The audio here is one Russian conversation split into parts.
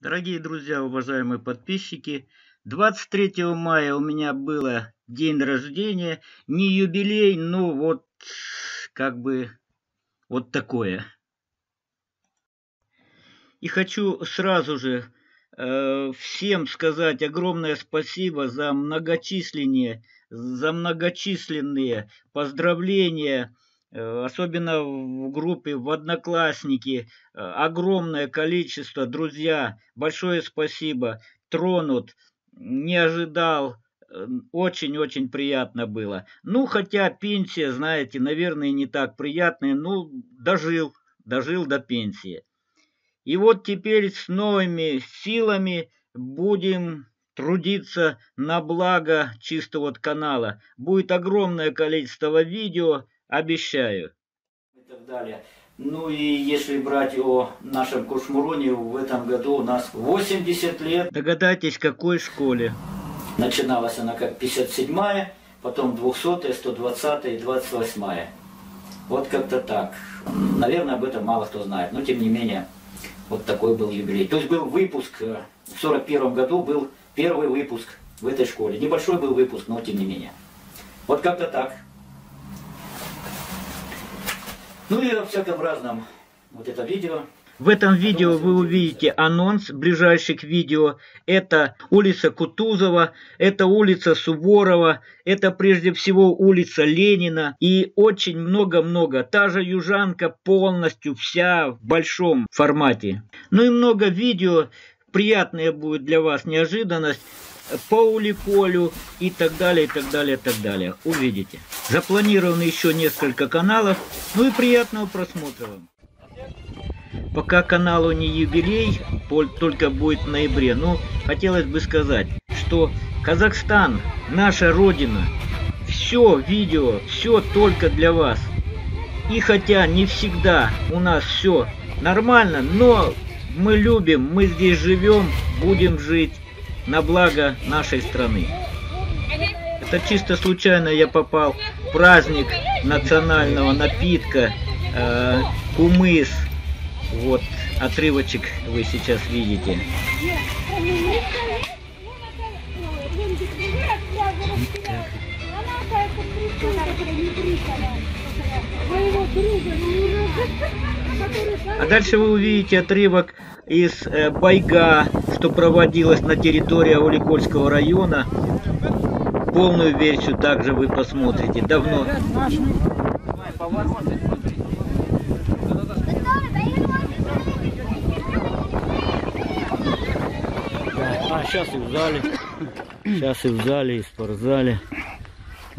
Дорогие друзья, уважаемые подписчики, 23 мая у меня было день рождения. Не юбилей, но вот как бы вот такое. И хочу сразу же э, всем сказать огромное спасибо за многочисленные, за многочисленные поздравления, особенно в группе, в Одноклассники, э, огромное количество, друзья, большое спасибо, тронут, не ожидал, э, очень-очень приятно было. Ну, хотя пенсия, знаете, наверное, не так приятная, ну, дожил, дожил до пенсии. И вот теперь с новыми силами будем трудиться на благо чисто вот канала. Будет огромное количество видео, Обещаю. И так далее. Ну и если брать о нашем Кушмуроне, в этом году у нас 80 лет. Догадайтесь, какой школе? Начиналась она как 57-я, потом 200-я, 120-я и 28-я. Вот как-то так. Наверное, об этом мало кто знает, но тем не менее, вот такой был юбилей. То есть был выпуск, э, в 41 году был первый выпуск в этой школе. Небольшой был выпуск, но тем не менее. Вот как-то так. Ну и о всяком разном. Вот это видео. В этом видео вы увидите анонс ближайших видео. Это улица Кутузова, это улица Суворова, это прежде всего улица Ленина и очень много-много. Та же Южанка полностью вся в большом формате. Ну и много видео. Приятная будет для вас неожиданность по Улиполю и так далее, и так далее, и так далее. Увидите. Запланировано еще несколько каналов. Ну и приятного просмотра вам. Пока каналу не юбилей, только будет в ноябре. Но хотелось бы сказать, что Казахстан, наша родина, все видео, все только для вас. И хотя не всегда у нас все нормально, но мы любим, мы здесь живем, будем жить на благо нашей страны. Это чисто случайно я попал в праздник национального напитка э, кумыс. Вот отрывочек вы сейчас видите. А дальше вы увидите отрывок из э, Байга, что проводилось на территории Ауликольского района. Полную версию также вы посмотрите. Давно. А, сейчас и в зале. Сейчас и в зале, и в спортзале.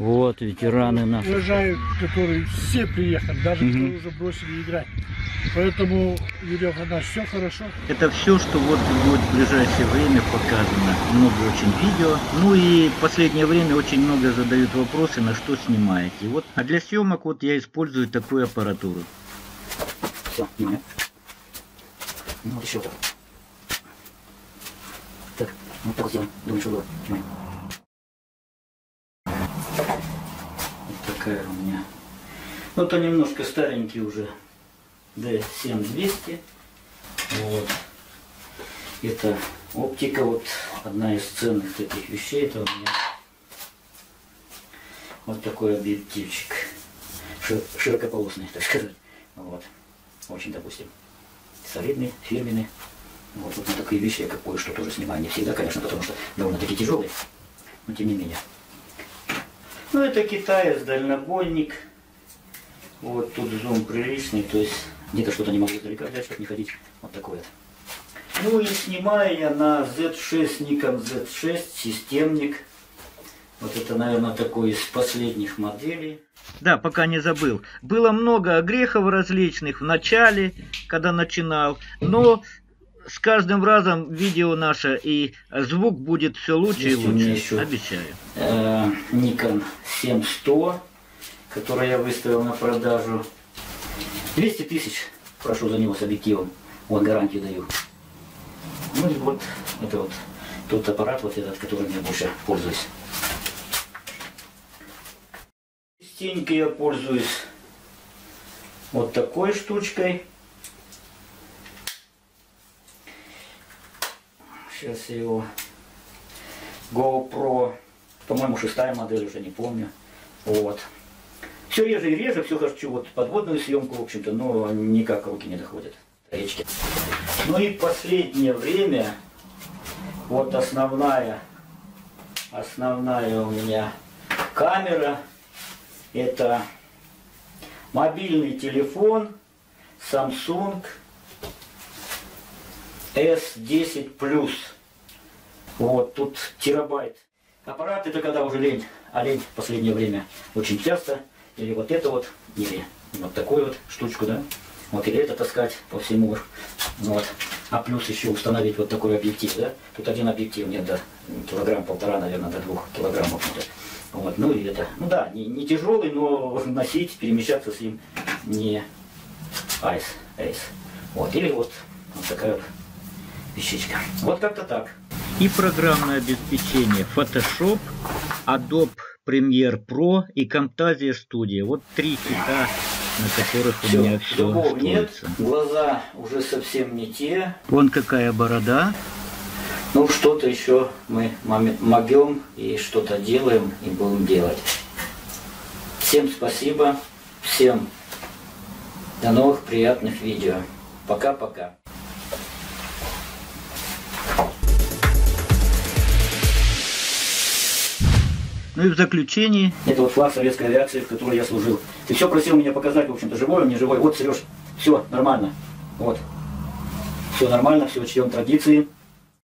Вот, ветераны наши. Уважаю, которые все приехали, даже угу. кто уже бросили играть. Поэтому, Юрий у нас все хорошо. Это все, что вот будет в ближайшее время показано. Много очень видео. Ну и в последнее время очень много задают вопросы, на что снимаете. Вот. А для съемок вот я использую такую аппаратуру. Все, нет. Ну еще так. Так, вот так сделаем. Думаю, что было такая у меня. Ну, то немножко старенький уже D7200. Вот. Это оптика, вот одна из ценных таких вещей. Это у меня вот такой объективчик. Широкополосный, так сказать. Вот. Очень, допустим, солидный, фирменный. Вот, вот на такие вещи я кое-что тоже снимаю. Не всегда, конечно, потому что довольно-таки тяжелый. Но тем не менее. Ну, это китаец, дальнобойник. Вот тут зум приличный, то есть где-то что-то не могу издалека взять, чтобы не ходить. Вот такой вот. Ну и снимаю я на Z6, Nikon Z6, системник. Вот это, наверное, такой из последних моделей. Да, пока не забыл. Было много огрехов различных в начале, когда начинал, но с каждым разом видео наше и звук будет все лучше Есть и лучше. Еще, Обещаю. Э, Nikon 7100, который я выставил на продажу. 200 тысяч прошу за него с объективом. Вот гарантию даю. Ну и вот это вот тот аппарат, вот этот, которым я больше пользуюсь. Частенько я пользуюсь вот такой штучкой. Сейчас его GoPro, по-моему, шестая модель, уже не помню. Вот. Все реже и реже, все хочу вот подводную съемку, в общем-то, но никак руки не доходят. Речки. Ну и последнее время, вот основная, основная у меня камера, это мобильный телефон Samsung S10 Plus. Вот, тут терабайт. Аппарат это когда уже лень, а лень в последнее время очень часто. Или вот это вот, или вот такую вот штучку, да. Вот, или это таскать по всему. Вот. А плюс еще установить вот такой объектив, да. Тут один объектив, нет, да, килограмм-полтора, наверное, до двух килограммов. Вот, ну и это, ну да, не, не тяжелый, но носить, перемещаться с ним не айс, айс. Вот, или вот, вот такая вот вещичка. Вот как-то так. И программное обеспечение Photoshop, Adobe Premiere Pro и Camtasia Studio. Вот три кита, на которых все, у меня все Зубов нет, глаза уже совсем не те. Вон какая борода. Ну, что-то еще мы могем и что-то делаем и будем делать. Всем спасибо, всем до новых приятных видео. Пока-пока. Ну и в заключении... Это вот флаг советской авиации, в которой я служил. Ты все просил меня показать, в общем-то, живой он, не живой. Вот, Сереж, все нормально. Вот. Все нормально, все чтем традиции.